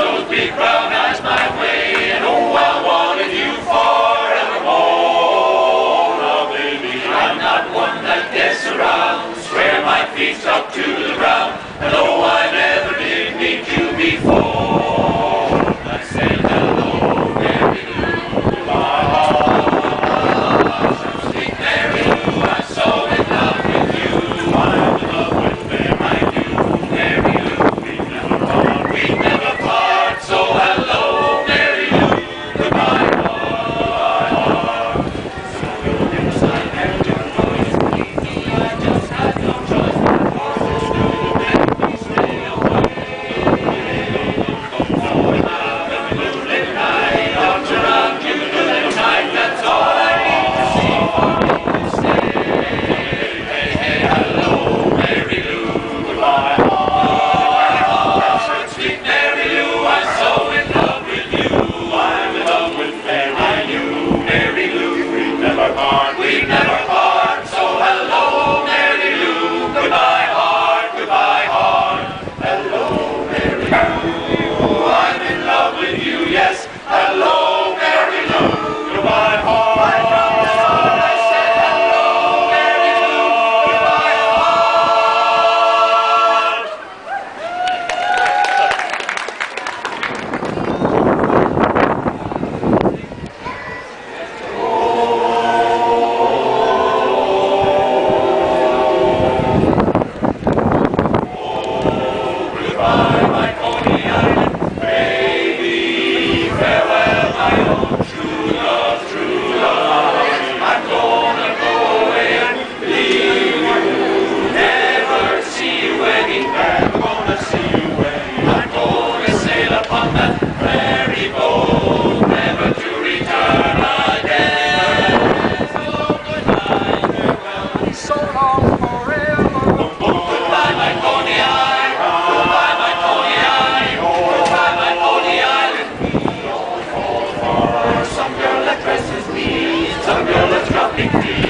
those big brown eyes my way, and oh, I wanted you forever more, oh, baby. I'm not one that gets around, swear my feet up to some girl that's dropping free.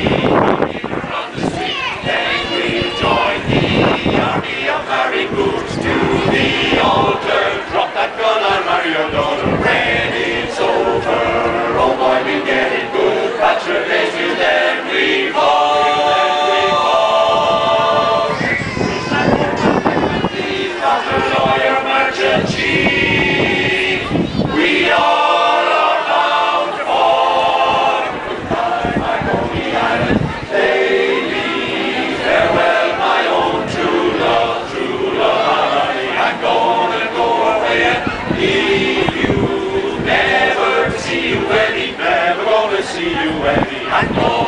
time.